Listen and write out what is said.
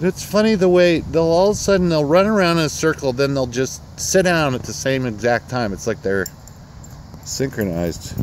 It's funny the way they'll all of a sudden they'll run around in a circle, then they'll just sit down at the same exact time. It's like they're synchronized.